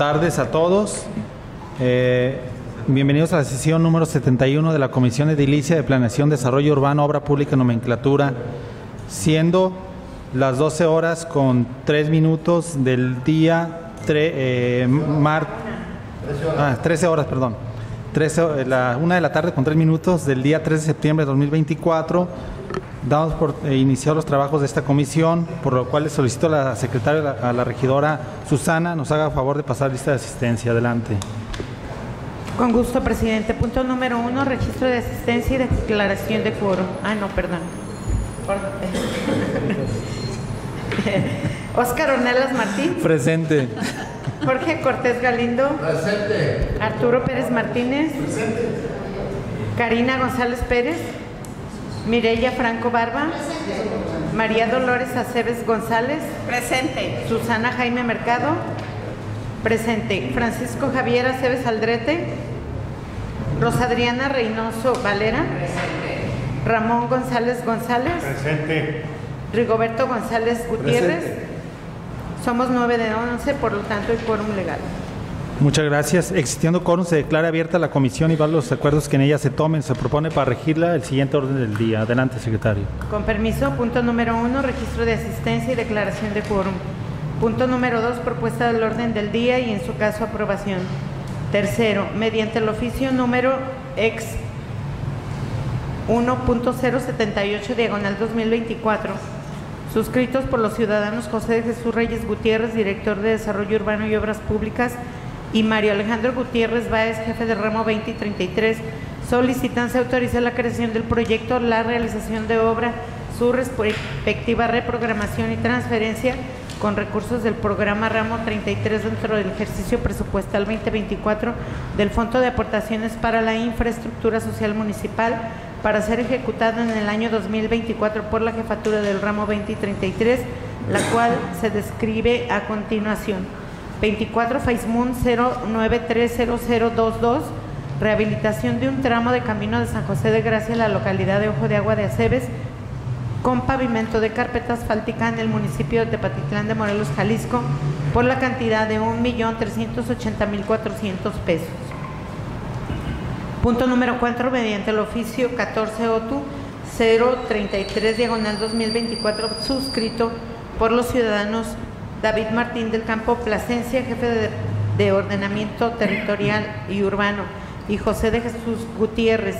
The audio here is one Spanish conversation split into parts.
tardes a todos. Eh, bienvenidos a la sesión número 71 de la Comisión Edilicia de Planeación, Desarrollo Urbano, Obra Pública y Nomenclatura, siendo las 12 horas con 3 minutos del día tre- eh, mar- ah, 13 horas, perdón. 13, la una de la tarde con 3 minutos del día 3 de septiembre de 2024. Damos por eh, iniciar los trabajos de esta comisión, por lo cual le solicito a la secretaria, a la- regidora Susana, nos haga favor de pasar lista de asistencia. Adelante. Con gusto, presidente. Punto número uno, registro de asistencia y declaración de quórum. Ah, no, perdón. Óscar Ornelas Martín, Presente. Jorge Cortés Galindo, Arturo Pérez Martínez, Karina González Pérez, Mireya Franco Barba, María Dolores Aceves González, Presente. Susana Jaime Mercado, presente. Francisco Javier Aceves Aldrete, Rosadriana Reynoso Valera, Ramón González González, Presente. Rigoberto González Gutiérrez. Presente. Somos nueve de once, por lo tanto, hay quórum legal. Muchas gracias. Existiendo quórum, se declara abierta la comisión y van los acuerdos que en ella se tomen. Se propone para regirla el siguiente orden del día. Adelante, secretario. Con permiso, punto número uno, registro de asistencia y declaración de quórum. Punto número dos, propuesta del orden del día y en su caso aprobación. Tercero, mediante el oficio número ex 1.078 diagonal 2024, suscritos por los ciudadanos José Jesús Reyes Gutiérrez, director de Desarrollo Urbano y Obras Públicas, y Mario Alejandro Gutiérrez Báez, jefe del ramo 20 y 33, solicitan se autorice la creación del proyecto, la realización de obra, su respectiva reprogramación y transferencia con recursos del programa ramo 33 dentro del ejercicio presupuestal 2024 del Fondo de Aportaciones para la Infraestructura Social Municipal para ser ejecutado en el año 2024 por la jefatura del ramo 20 y 33, la cual se describe a continuación. 24 Faismún 09300022, rehabilitación de un tramo de camino de San José de Gracia en la localidad de Ojo de Agua de Aceves, con pavimento de carpeta asfáltica en el municipio de Tepatitlán de Morelos, Jalisco, por la cantidad de 1.380.400 pesos. Punto número 4, mediante el oficio 14 OTU 033 diagonal 2024, suscrito por los ciudadanos David Martín del Campo Plasencia, jefe de, de ordenamiento territorial y urbano, y José de Jesús Gutiérrez,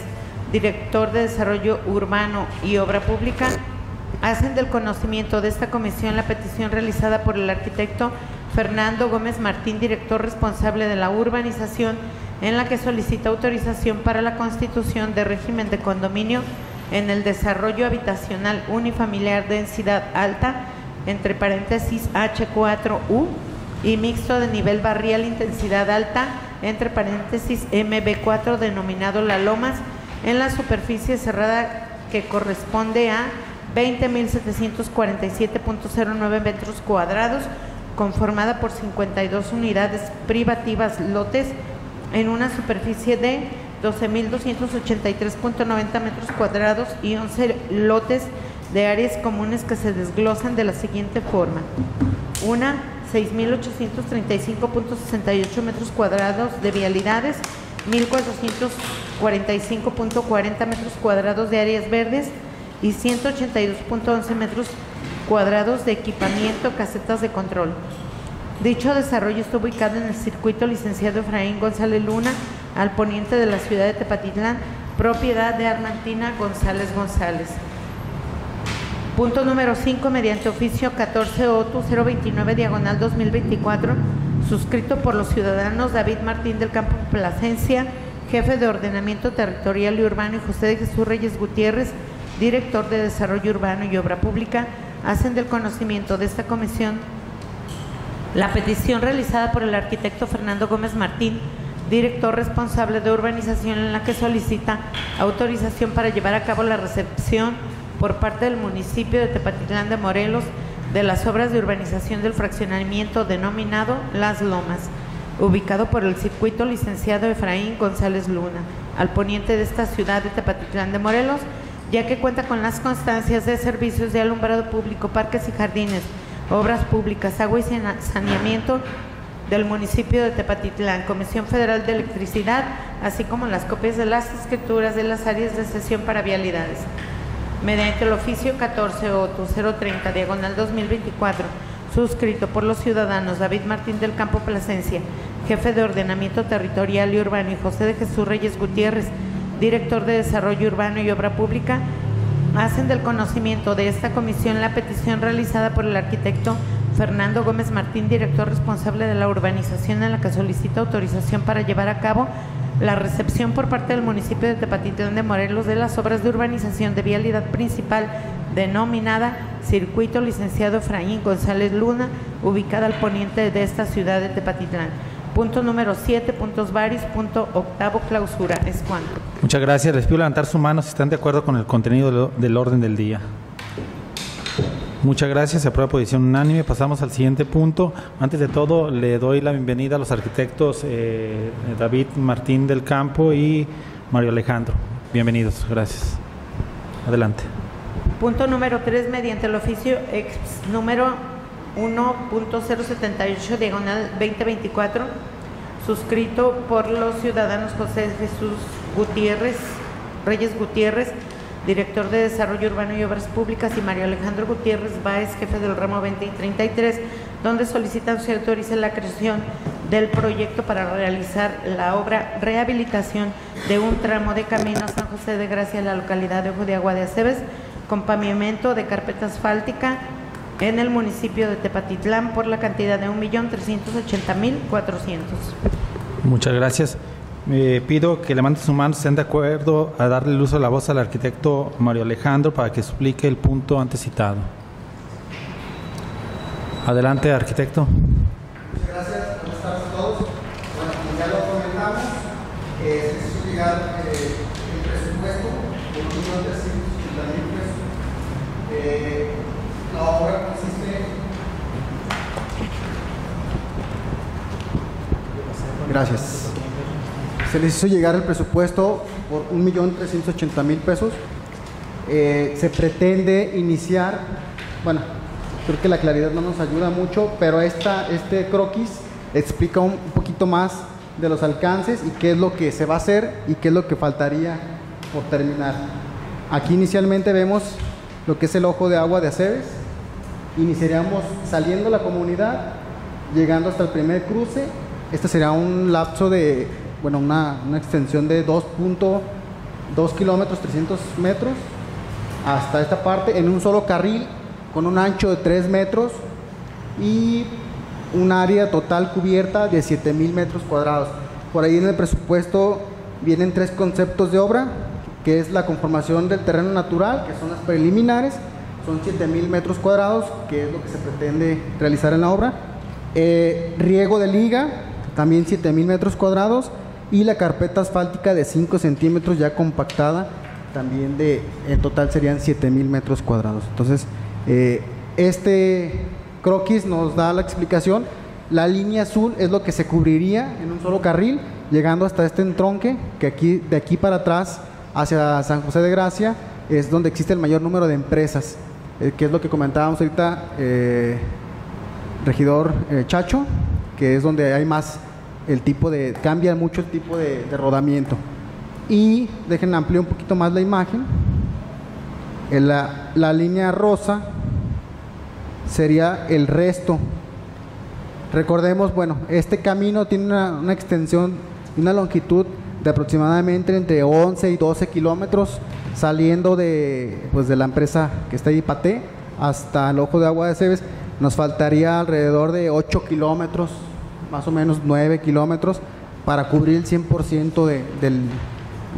director de desarrollo urbano y obra pública, hacen del conocimiento de esta comisión la petición realizada por el arquitecto Fernando Gómez Martín, director responsable de la urbanización, en la que solicita autorización para la constitución de régimen de condominio en el desarrollo habitacional unifamiliar densidad alta, entre paréntesis H4U, y mixto de nivel barrial intensidad alta, entre paréntesis MB4, denominado La Lomas, en la superficie cerrada que corresponde a 20.747.09 metros cuadrados, conformada por 52 unidades privativas lotes en una superficie de 12.283.90 metros cuadrados y 11 lotes de áreas comunes que se desglosan de la siguiente forma. Una, 6.835.68 metros cuadrados de vialidades, 1.445.40 metros cuadrados de áreas verdes y 182.11 metros cuadrados de equipamiento, casetas de control. Dicho desarrollo está ubicado en el circuito licenciado Efraín González Luna, al poniente de la ciudad de Tepatitlán, propiedad de Armantina González González. Punto número 5, mediante oficio 14 OTU 029 diagonal 2024, suscrito por los ciudadanos David Martín del Campo Plasencia, jefe de ordenamiento territorial y urbano, y José de Jesús Reyes Gutiérrez, director de desarrollo urbano y obra pública, hacen del conocimiento de esta comisión la petición realizada por el arquitecto Fernando Gómez Martín, director responsable de urbanización, en la que solicita autorización para llevar a cabo la recepción por parte del municipio de Tepatitlán de Morelos de las obras de urbanización del fraccionamiento denominado Las Lomas, ubicado por el circuito licenciado Efraín González Luna, al poniente de esta ciudad de Tepatitlán de Morelos, ya que cuenta con las constancias de servicios de alumbrado público, parques y jardines, obras públicas, agua y saneamiento, del municipio de Tepatitlán, Comisión Federal de Electricidad, así como las copias de las escrituras de las áreas de sesión para vialidades. Mediante el oficio 14 OTU 030 diagonal 2024, suscrito por los ciudadanos David Martín del Campo Plasencia, jefe de ordenamiento territorial y urbano, y José de Jesús Reyes Gutiérrez, director de Desarrollo Urbano y Obra Pública, hacen del conocimiento de esta comisión la petición realizada por el arquitecto Fernando Gómez Martín, director responsable de la urbanización en la que solicita autorización para llevar a cabo la recepción por parte del municipio de Tepatitlán de Morelos de las obras de urbanización de vialidad principal denominada Circuito Licenciado Efraín González Luna, ubicada al poniente de esta ciudad de Tepatitlán. Punto número 7, puntos varios, punto octavo, clausura. Es cuanto. Muchas gracias. Les pido levantar su mano si están de acuerdo con el contenido del orden del día. Muchas gracias. Se aprueba posición unánime. Pasamos al siguiente punto. Antes de todo, le doy la bienvenida a los arquitectos eh, David Martín del Campo y Mario Alejandro. Bienvenidos. Gracias. Adelante. Punto número 3, mediante el oficio ex número 1.078, diagonal 2024, suscrito por los ciudadanos José Jesús Gutiérrez, Reyes Gutiérrez, director de Desarrollo Urbano y Obras Públicas, y Mario Alejandro Gutiérrez Báez, jefe del ramo 20 y 33, donde solicitan se autorice la creación del proyecto para realizar la obra rehabilitación de un tramo de camino a San José de Gracia en la localidad de Ojo de Agua de Aceves, con pavimento de carpeta asfáltica en el municipio de Tepatitlán por la cantidad de 1.380.400. Muchas gracias. Eh, pido que levanten su mano si estén de acuerdo a darle el uso de la voz al arquitecto Mario Alejandro para que explique el punto antes citado. Adelante, arquitecto. Muchas gracias, buenas tardes a todos. Bueno, como ya lo comentamos, eh, se hizo llegar eh, el presupuesto por 1.380.000 pesos. Eh, la obra consiste. Gracias. Se les hizo llegar el presupuesto por 1.380.000 pesos. Eh, se pretende iniciar, bueno, creo que la claridad no nos ayuda mucho, pero esta, este croquis explica un poquito más de los alcances y qué es lo que se va a hacer y qué es lo que faltaría por terminar. Aquí inicialmente vemos lo que es el ojo de agua de Aceves. Iniciaríamos saliendo la comunidad, llegando hasta el primer cruce. Este sería un lapso de, bueno, una, una extensión de 2.2 kilómetros, 300 metros hasta esta parte en un solo carril con un ancho de 3 metros y un área total cubierta de 7 mil metros cuadrados. Por ahí en el presupuesto vienen tres conceptos de obra, que es la conformación del terreno natural, que son las preliminares, son 7 mil metros cuadrados, que es lo que se pretende realizar en la obra. Eh, riego de liga, también 7 mil metros cuadrados, y la carpeta asfáltica de 5 centímetros ya compactada, también de, en total serían 7 mil metros cuadrados. Entonces, eh, este croquis nos da la explicación. La línea azul es lo que se cubriría en un solo carril, llegando hasta este entronque, que aquí, de aquí para atrás, hacia San José de Gracia, es donde existe el mayor número de empresas, eh, que es lo que comentábamos ahorita, eh, regidor Chacho, que es donde hay más el tipo de, cambia mucho el tipo de, de rodamiento. Y dejen ampliar un poquito más la imagen. En la, la línea rosa sería el resto. Recordemos, bueno, este camino tiene una, una extensión, una longitud de aproximadamente entre 11 y 12 kilómetros, saliendo de, pues, de la empresa que está ahí, Paté, hasta el Ojo de Agua de Cebes. Nos faltaría alrededor de 8 kilómetros, más o menos 9 kilómetros, para cubrir el 100% de, del,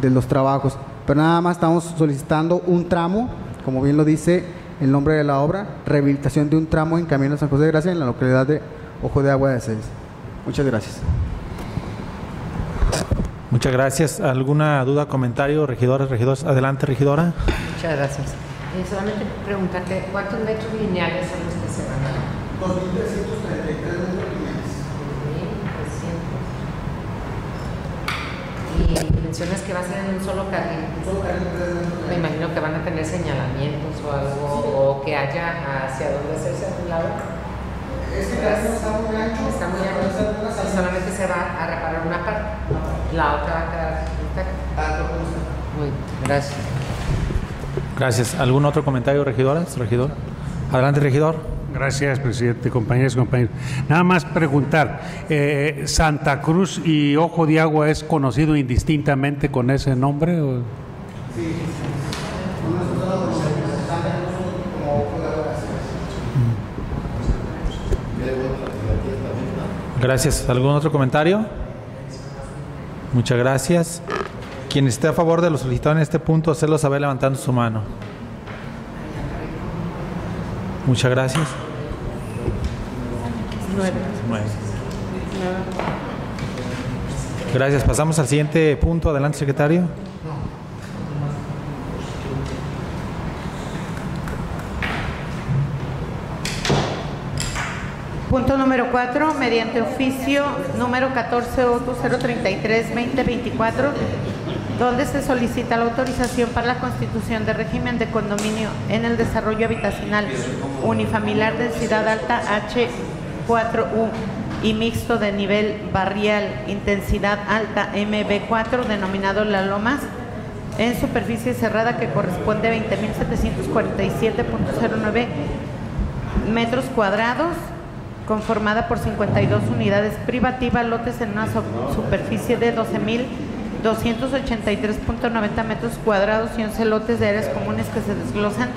de los trabajos. Pero nada más estamos solicitando un tramo, como bien lo dice el nombre de la obra, rehabilitación de un tramo en Camino a San José de Gracia en la localidad de Ojo de Agua de Aceves. Muchas gracias. Muchas gracias. ¿Alguna duda, comentario, regidores, regidores? Adelante, regidora. Muchas gracias. Eh, solamente preguntarte, ¿cuántos metros lineales son los que se van a dar? 2.333 metros lineales. 1.300. Y mencionas que va a ser en un solo carril. Me imagino que van a tener señalamientos o algo, o que haya hacia dónde hacerse a un lado. Está muy ancho. Solamente se va a reparar una parte. La otra va a quedar intacta. Muy bien, gracias. Gracias. ¿Algún otro comentario, regidoras? Regidor. Adelante, regidor. Gracias, presidente, compañeros y compañeros. Nada más preguntar, eh, ¿Santa Cruz y Ojo de Agua es conocido indistintamente con ese nombre? o? Gracias. ¿Algún otro comentario? Muchas gracias. Quien esté a favor de lo solicitado en este punto, hacerlo saber levantando su mano. Muchas gracias. Nueve. Nueve. Gracias. Pasamos al siguiente punto. Adelante, secretario. 4, mediante oficio número 14 Otto 033 2024, donde se solicita la autorización para la constitución de régimen de condominio en el desarrollo habitacional unifamiliar densidad alta H4U y mixto de nivel barrial intensidad alta MB4 denominado La Lomas en superficie cerrada que corresponde a 20.747.09 metros cuadrados conformada por 52 unidades privativas, lotes en una superficie de 12.283.90 metros cuadrados y 11 lotes de áreas comunes que se desglosan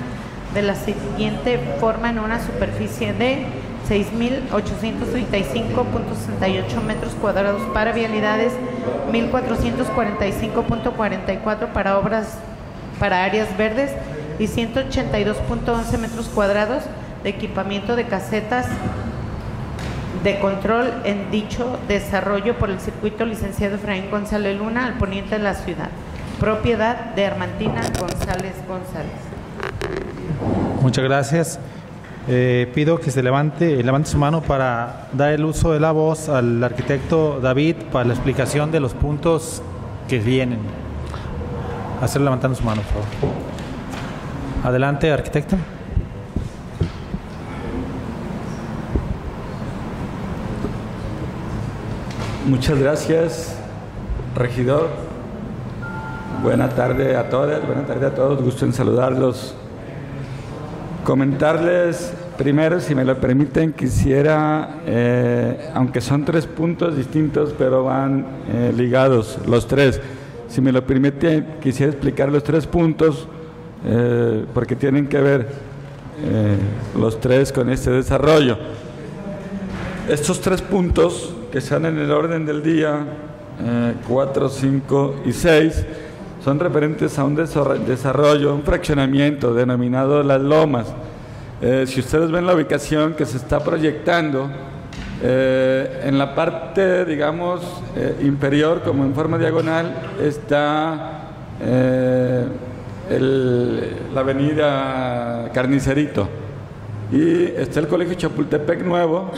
de la siguiente forma en una superficie de 6.835.68 metros cuadrados para vialidades, 1.445.44 para obras para áreas verdes y 182.11 metros cuadrados de equipamiento de casetas de control en dicho desarrollo por el circuito licenciado Efraín González Luna al poniente de la ciudad. Propiedad de Armantina González González. Muchas gracias. Eh, pido que se levante, levante su mano para dar el uso de la voz al arquitecto David para la explicación de los puntos que vienen. Hacer levantando su mano, por favor. Adelante, arquitecto. Muchas gracias, regidor. Buena tarde a todas, buena tarde a todos, gusto en saludarlos. Comentarles primero, si me lo permiten, quisiera, eh, aunque son tres puntos distintos, pero van eh, ligados los tres. Si me lo permiten, quisiera explicar los tres puntos, eh, porque tienen que ver eh, los tres con este desarrollo. Estos tres puntos que están en el orden del día, 4, 5 y 6, son referentes a un desarro- desarrollo, un fraccionamiento denominado Las Lomas. Eh, si ustedes ven la ubicación que se está proyectando, eh, en la parte, digamos, eh, inferior, como en forma diagonal, está eh, el- la avenida Carnicerito. Y está el Colegio Chapultepec Nuevo,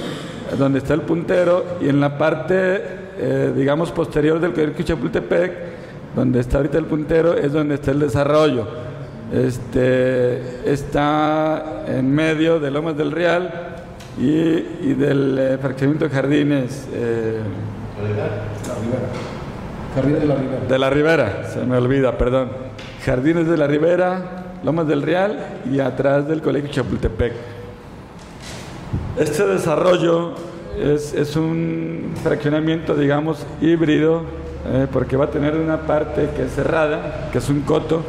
donde está el puntero, y en la parte, eh, digamos, posterior del Colegio Chapultepec, donde está ahorita el puntero, es donde está el desarrollo. Este, está en medio de Lomas del Real y, y del eh, fraccionamiento de Jardines. eh, de la Ribera, se me olvida, perdón. Jardines de la Ribera, Lomas del Real y atrás del Colegio Chapultepec. Este desarrollo es, es un fraccionamiento, digamos, híbrido, eh, porque va a tener una parte que es cerrada, que es un coto,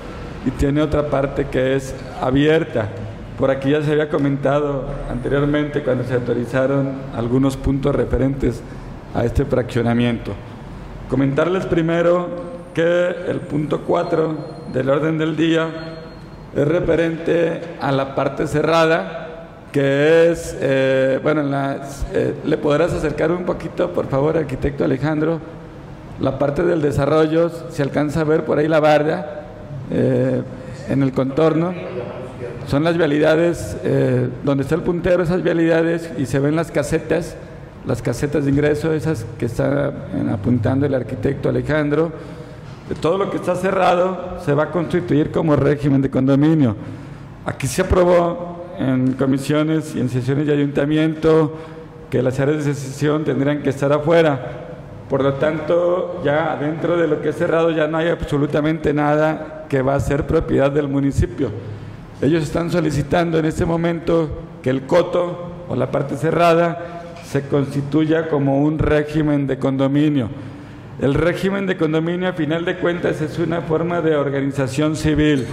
y tiene otra parte que es abierta. Por aquí ya se había comentado anteriormente cuando se autorizaron algunos puntos referentes a este fraccionamiento. Comentarles primero que el punto 4 del orden del día es referente a la parte cerrada, que es, eh, bueno, en las- eh, ¿le podrás acercar un poquito, por favor, arquitecto Alejandro? La parte del desarrollo, se alcanza a ver por ahí la barda eh, en el contorno. Son las vialidades, eh, donde está el puntero, esas vialidades, y se ven las casetas, las casetas de ingreso, esas que está eh, apuntando el arquitecto Alejandro. Todo lo que está cerrado se va a constituir como régimen de condominio. Aquí se aprobó en comisiones y en sesiones de ayuntamiento que las áreas de secesión tendrían que estar afuera. Por lo tanto, ya dentro de lo que es cerrado ya no hay absolutamente nada que va a ser propiedad del municipio. Ellos están solicitando en este momento que el coto o la parte cerrada se constituya como un régimen de condominio. El régimen de condominio, a final de cuentas, es una forma de organización civil.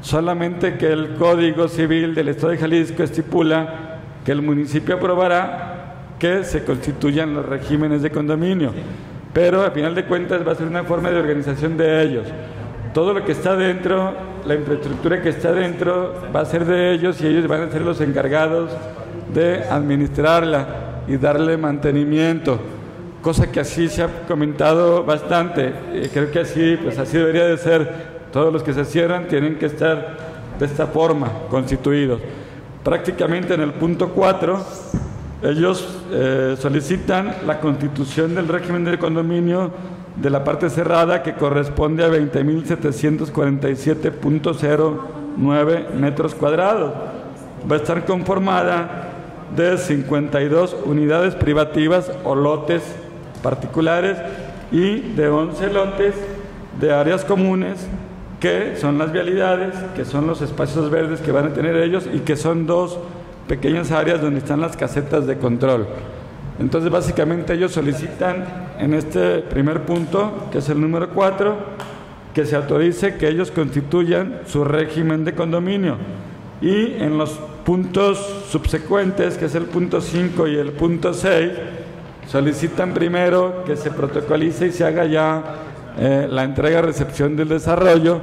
Solamente que el Código Civil del Estado de Jalisco estipula que el municipio aprobará que se constituyan los regímenes de condominio. Pero a final de cuentas va a ser una forma de organización de ellos. Todo lo que está dentro, la infraestructura que está dentro, va a ser de ellos y ellos van a ser los encargados de administrarla y darle mantenimiento. Cosa que así se ha comentado bastante. Y creo que así, pues así debería de ser. Todos los que se cierran tienen que estar de esta forma constituidos. Prácticamente en el punto 4 ellos eh, solicitan la constitución del régimen de condominio de la parte cerrada que corresponde a 20.747.09 metros cuadrados. Va a estar conformada de 52 unidades privativas o lotes particulares y de 11 lotes de áreas comunes que son las vialidades, que son los espacios verdes que van a tener ellos y que son dos pequeñas áreas donde están las casetas de control. Entonces, básicamente ellos solicitan en este primer punto, que es el número 4, que se autorice que ellos constituyan su régimen de condominio. Y en los puntos subsecuentes, que es el punto 5 y el punto 6, solicitan primero que se protocolice y se haga ya eh, la entrega-recepción del desarrollo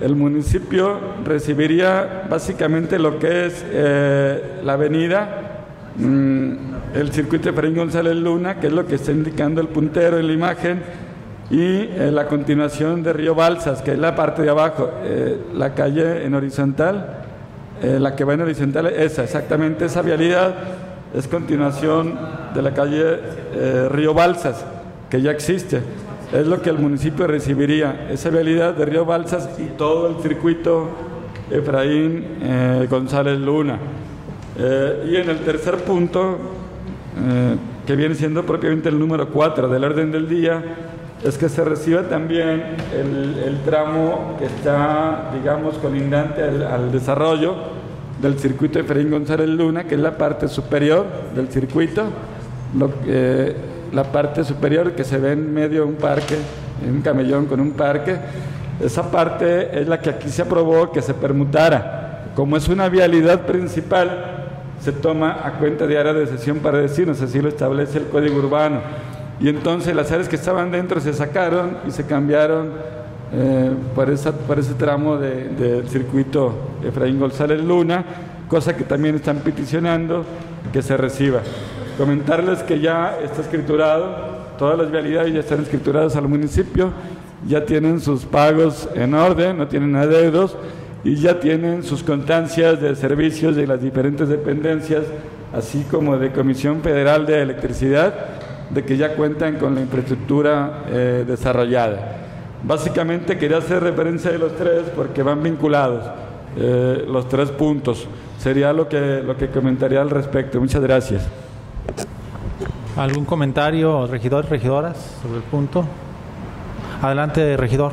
el municipio recibiría básicamente lo que es eh, la avenida, mm, el circuito de Efraín González Luna, que es lo que está indicando el puntero en la imagen, y eh, la continuación de Río Balsas, que es la parte de abajo, la calle en horizontal, la que va en horizontal, esa, exactamente esa vialidad es continuación de la calle Río Balsas, que ya existe es lo que el municipio recibiría, esa vialidad de Río Balsas y todo el circuito Efraín eh, González Luna. Eh, y en el tercer punto, eh, que viene siendo propiamente el número 4 del orden del día, es que se reciba también el, tramo que está, digamos, colindante al, desarrollo del circuito Efraín González Luna, que es la parte superior del circuito, la parte superior que se ve en medio de un parque, en un camellón con un parque, esa parte es la que aquí se aprobó que se permutara. Como es una vialidad principal, se toma a cuenta de área de sesión para decirnos, así lo establece el Código Urbano. Y entonces las áreas que estaban dentro se sacaron y se cambiaron eh, por, ese tramo del circuito Efraín González Luna, cosa que también están peticionando que se reciba. Comentarles que ya está escriturado, todas las vialidades ya están escrituradas al municipio, ya tienen sus pagos en orden, no tienen adeudos y ya tienen sus constancias de servicios de las diferentes dependencias, así como de Comisión Federal de Electricidad, de que ya cuentan con la infraestructura eh, desarrollada. Básicamente quería hacer referencia de los tres porque van vinculados eh, los tres puntos. Sería lo que, lo que comentaría al respecto. Muchas gracias. ¿Algún comentario, regidores, regidoras, sobre el punto? Adelante, regidor.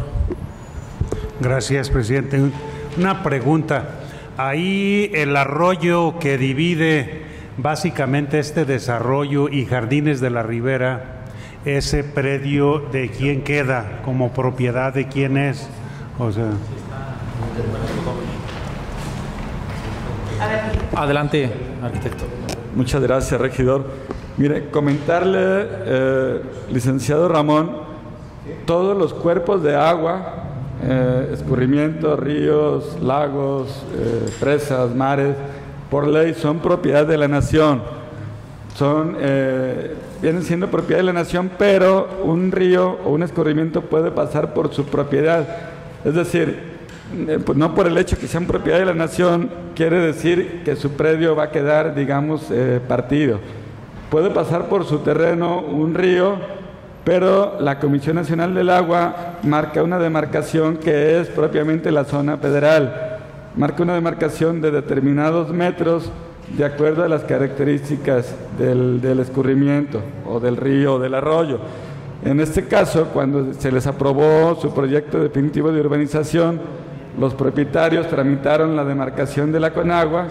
Gracias, presidente. Una pregunta. Ahí el arroyo que divide básicamente este desarrollo y Jardines de la Ribera, ese predio de quién queda, como propiedad de quién es. O sea. Adelante, arquitecto. Muchas gracias, regidor. Mire, comentarle, eh, licenciado Ramón, todos los cuerpos de agua, eh, escurrimientos, ríos, lagos, eh, presas, mares, por ley son propiedad de la nación. Son, vienen siendo propiedad de la nación, pero un río o un escurrimiento puede pasar por su propiedad. Es decir, pues no por el hecho que sean propiedad de la nación, quiere decir que su predio va a quedar, digamos, partido. Puede pasar por su terreno un río, pero la Comisión Nacional del Agua marca una demarcación que es propiamente la zona federal. Marca una demarcación de determinados metros de acuerdo a las características del, del escurrimiento o del río o del arroyo. En este caso, cuando se les aprobó su proyecto definitivo de urbanización, los propietarios tramitaron la demarcación de la Conagua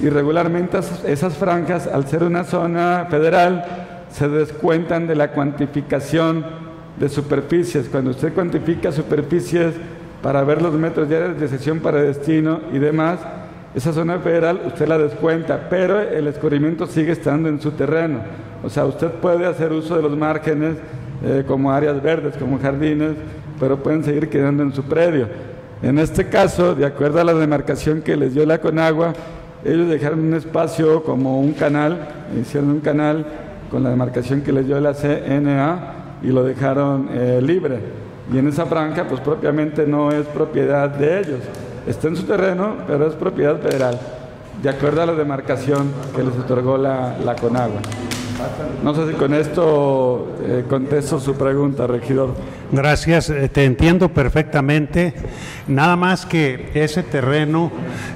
y regularmente esas franjas, al ser una zona federal, se descuentan de la cuantificación de superficies. Cuando usted cuantifica superficies para ver los metros diarios de sesión para destino y demás, esa zona federal usted la descuenta, pero el escurrimiento sigue estando en su terreno. O sea, usted puede hacer uso de los márgenes eh, como áreas verdes, como jardines, pero pueden seguir quedando en su predio. En este caso, de acuerdo a la demarcación que les dio la Conagua, ellos dejaron un espacio como un canal, hicieron un canal con la demarcación que les dio la CNA y lo dejaron eh, libre. Y en esa franja, pues propiamente no es propiedad de ellos. Está en su terreno, pero es propiedad federal, de acuerdo a la demarcación que les otorgó la, la Conagua. No sé si con esto eh, contesto su pregunta, regidor. Gracias, eh, te entiendo perfectamente. Nada más que ese terreno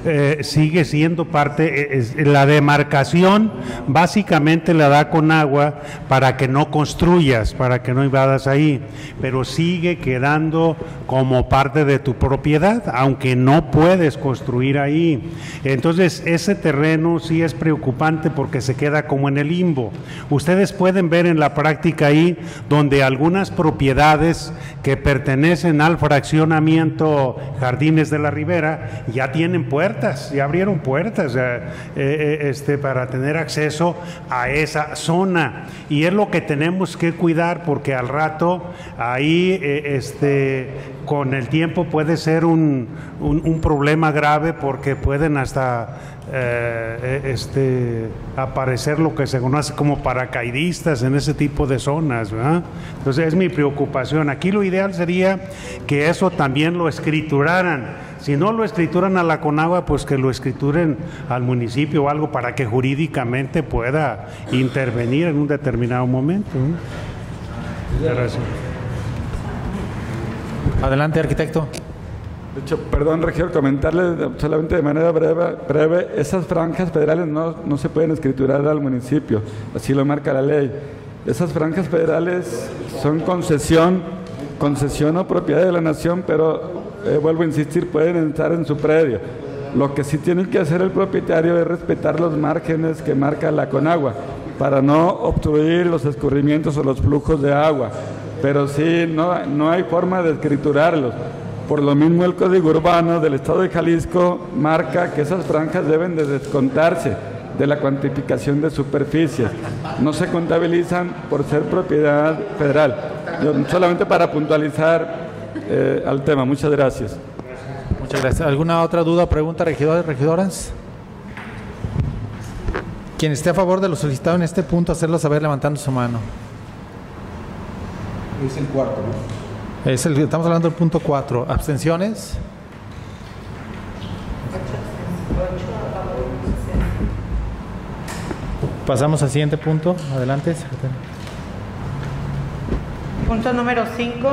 eh, sigue siendo parte, eh, la demarcación básicamente la da con agua para que no construyas, para que no invadas ahí, pero sigue quedando como parte de tu propiedad, aunque no puedes construir ahí. Entonces, ese terreno sí es preocupante porque se queda como en el limbo. Ustedes pueden ver en la práctica ahí donde algunas propiedades que pertenecen al fraccionamiento Jardines de la Ribera ya tienen puertas, ya abrieron puertas eh, eh, este, para tener acceso a esa zona. Y es lo que tenemos que cuidar porque al rato ahí eh, este, con el tiempo puede ser un, un problema grave porque pueden hasta eh, este, aparecer lo que se conoce como paracaidistas en ese tipo de zonas. ¿verdad? Entonces es mi preocupación. Aquí lo ideal sería que eso también lo escrituraran. Si no lo escrituran a la Conagua, pues que lo escrituren al municipio o algo para que jurídicamente pueda intervenir en un determinado momento. Gracias. Adelante, arquitecto. De hecho, perdón, regidor, comentarle solamente de manera breve, breve esas franjas federales no, no se pueden escriturar al municipio, así lo marca la ley. Esas franjas federales son concesión, concesión o propiedad de la nación, pero eh, vuelvo a insistir, pueden entrar en su predio. Lo que sí tiene que hacer el propietario es respetar los márgenes que marca la Conagua para no obstruir los escurrimientos o los flujos de agua. Pero sí, no, no hay forma de escriturarlos. Por lo mismo el Código Urbano del Estado de Jalisco marca que esas franjas deben de descontarse de la cuantificación de superficies. No se contabilizan por ser propiedad federal. Yo, solamente para puntualizar eh, al tema. Muchas gracias. Muchas gracias. ¿Alguna otra duda o pregunta, regidores, regidoras? Quien esté a favor de lo solicitado en este punto, hacerlo saber levantando su mano. Es el cuarto, ¿no? Es el, estamos hablando del punto 4. ¿Abstenciones? Pasamos al siguiente punto. Adelante. Punto número 5.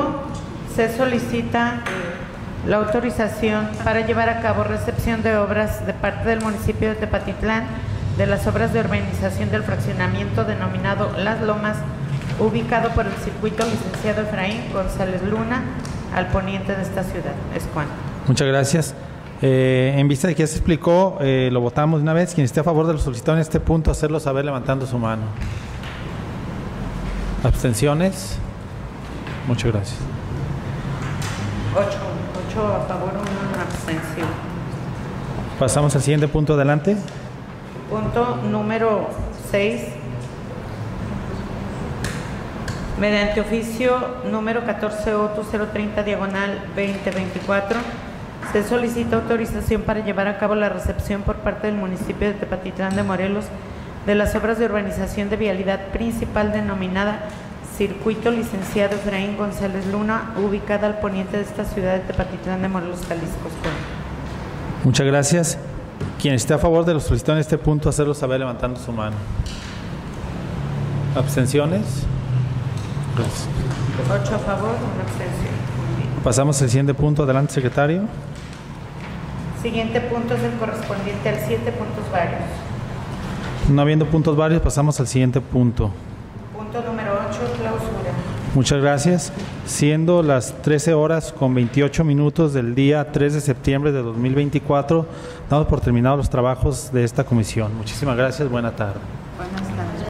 Se solicita la autorización para llevar a cabo recepción de obras de parte del municipio de Tepatitlán de las obras de urbanización del fraccionamiento denominado Las Lomas, ubicado por el circuito licenciado Efraín González Luna, al poniente de esta ciudad. Es cuanto. Muchas gracias. Eh, en vista de que ya se explicó, eh, lo votamos de una vez. Quien esté a favor de lo solicitado en este punto, hacerlo saber levantando su mano. ¿Abstenciones? Muchas gracias. 8. 8 a favor, 1 abstención. Pasamos al siguiente punto. Adelante. Punto número 6. Mediante oficio número 14 OTU 030 diagonal 2024, se solicita autorización para llevar a cabo la recepción por parte del municipio de Tepatitlán de Morelos de las obras de urbanización de vialidad principal denominada Circuito Licenciado Efraín González Luna, ubicada al poniente de esta ciudad de Tepatitlán de Morelos, Jalisco. Muchas gracias. Quien esté a favor de lo solicitado en este punto, hacerlo saber levantando su mano. ¿Abstenciones? Gracias. 8 a favor, 1 abstención. Pasamos al siguiente punto. Adelante, secretario. Siguiente punto es el correspondiente al 7 puntos varios. No habiendo puntos varios, pasamos al siguiente punto. Punto número 8, clausura. Muchas gracias. Siendo las 13 horas con 28 minutos del día 3 de septiembre de 2024, damos por terminados los trabajos de esta comisión. Muchísimas gracias. Buena tarde. Buenas tardes.